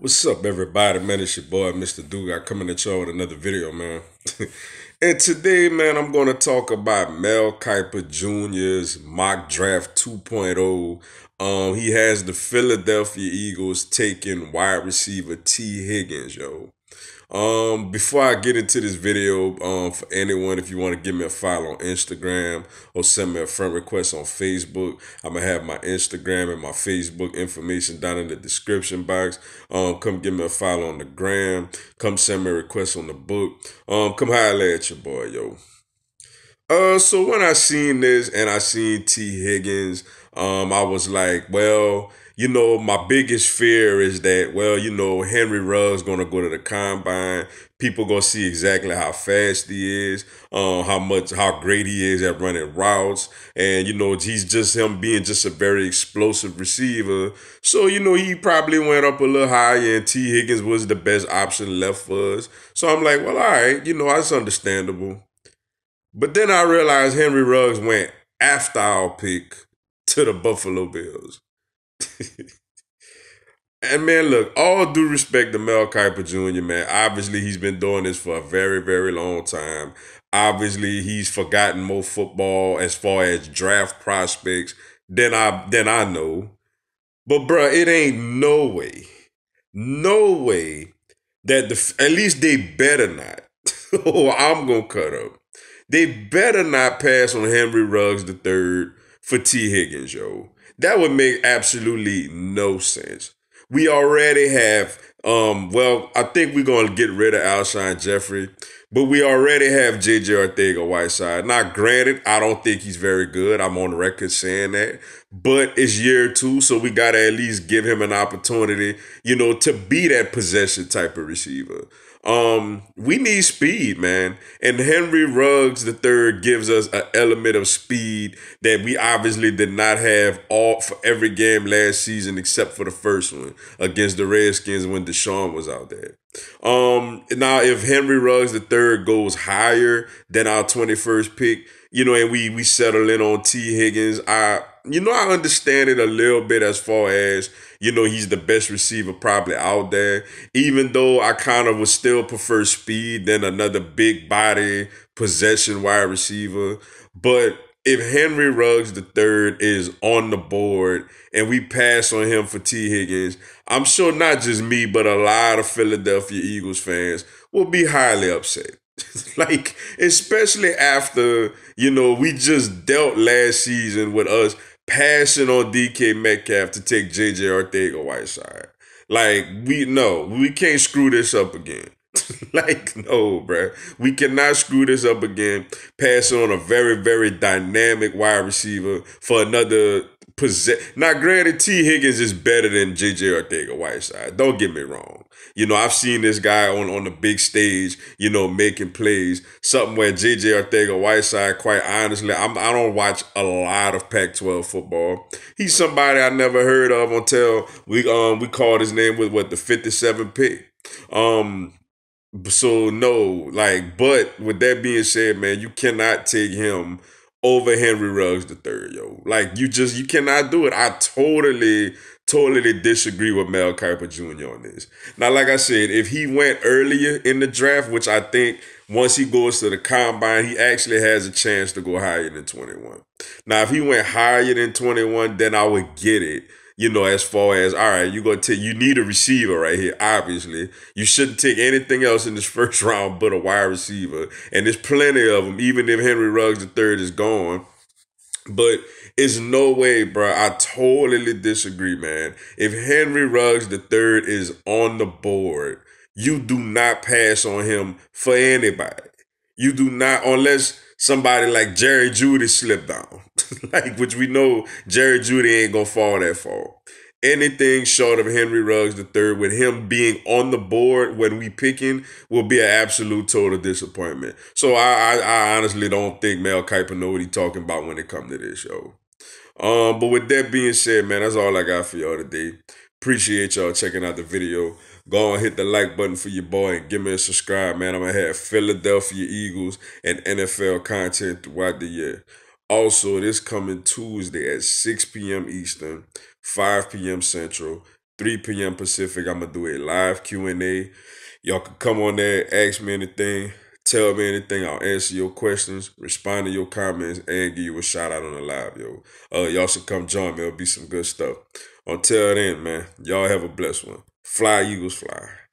What's up, everybody? Man, it's your boy, Mr. Dugas, coming at y'all with another video, man. and today, man, I'm going to talk about Mel Kiper Jr.'s mock draft 2.0. Um, he has the Philadelphia Eagles taking wide receiver Tee Higgins, yo. Um, before I get into this video, um, for anyone, if you want to give me a follow on Instagram or send me a friend request on Facebook, I'm gonna have my Instagram and my Facebook information down in the description box. Um, come give me a follow on the gram. Come send me a request on the book. Um, come holler at your boy, yo. Uh, so when I seen this and I seen Tee Higgins, um, I was like, well, you know, my biggest fear is that, well, you know, Henry Ruggs gonna go to the combine. People gonna see exactly how fast he is, uh, how much, how great he is at running routes, and you know, he's just him being just a very explosive receiver. So you know, he probably went up a little higher, and Tee Higgins was the best option left for us. So I'm like, well, all right, you know, that's understandable. But then I realized Henry Ruggs went after our pick to the Buffalo Bills. and man, look, all due respect to Mel Kiper Jr., man. Obviously, he's been doing this for a very, very long time. Obviously, he's forgotten more football as far as draft prospects than I than I know. But bruh, it ain't no way, no way that the at least they better not. or I'm gonna cut up. They better not pass on Henry Ruggs the third for Tee Higgins, yo. That would make absolutely no sense. We already have, um, well, I think we're going to get rid of Alshon Jeffery, but we already have JJ Arcega Whiteside. Now, granted, I don't think he's very good. I'm on record saying that, but it's year two, so we got to at least give him an opportunity, you know, to be that possession type of receiver. Um, we need speed, man. And Henry Ruggs the third gives us an element of speed that we obviously did not have all for every game last season except for the first one against the Redskins when DeSean was out there. Um, now if Henry Ruggs the third goes higher than our 21st pick, you know, and we we settle in on Tee Higgins, I you know, I understand it a little bit as far as, you know, he's the best receiver probably out there. Even though I kind of would still prefer speed than another big body possession wide receiver. But if Henry Ruggs the third is on the board and we pass on him for Tee Higgins, I'm sure not just me, but a lot of Philadelphia Eagles fans will be highly upset. like, especially after, you know, we just dealt last season with us passing on DK Metcalf to take JJ Arcega Whiteside. Like, we no, we can't screw this up again. like, no, bro. We cannot screw this up again. Passing on a very, very dynamic wide receiver for another possess. Now, granted, Tee Higgins is better than JJ Arcega Whiteside. Don't get me wrong. You know, I've seen this guy on, on the big stage, you know, making plays. Something where JJ Arcega Whiteside, quite honestly, I'm, I don't watch a lot of Pac-12 football. He's somebody I never heard of until we um we called his name with what the 57 pick. Um, so no, like, but with that being said, man, you cannot take him over Henry Ruggs the third, yo. Like you just you cannot do it. I totally, totally disagree with Mel Kiper Jr. on this. Now, like I said, if he went earlier in the draft, which I think once he goes to the combine, he actually has a chance to go higher than 21. Now, if he went higher than 21, then I would get it you know, as far as all right, you're gonna take you need a receiver right here. Obviously, you shouldn't take anything else in this first round but a wide receiver, and there's plenty of them. Even if Henry Ruggs the third is gone, but it's no way, bro. I totally disagree, man. If Henry Ruggs the third is on the board, you do not pass on him for anybody. You do not, unless somebody like Jerry Jeudy slipped down. like which we know Jerry Jeudy ain't gonna fall that far. Anything short of Henry Ruggs the third, with him being on the board when we picking, will be an absolute total disappointment. So I, I, I honestly don't think Mel Kiper know what he talking about when it come to this show. Um, but with that being said, man, that's all I got for y'all today. Appreciate y'all checking out the video. Go and hit the like button for your boy and give me a subscribe, man. I'm gonna have Philadelphia Eagles and NFL content throughout the year. Also, this coming Tuesday at 6 p.m. Eastern, 5 p.m. Central, 3 p.m. Pacific. I'm gonna do a live Q&A. Y'all can come on there, ask me anything, tell me anything. I'll answer your questions, respond to your comments, and give you a shout out on the live, yo. Uh, y'all should come join me. It'll be some good stuff. Until then, man, y'all have a blessed one. Fly Eagles, fly.